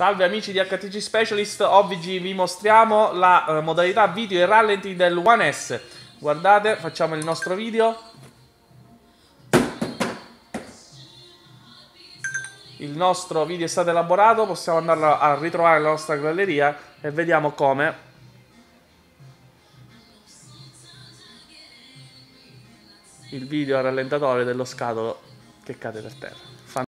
Salve amici di HTC Specialist, oggi vi mostriamo la eh, modalità video e rallenti del One S. Guardate, facciamo il nostro video. Il nostro video è stato elaborato, possiamo andarlo a ritrovare nella nostra galleria e vediamo come. Il video a rallentatore dello scatolo che cade per terra.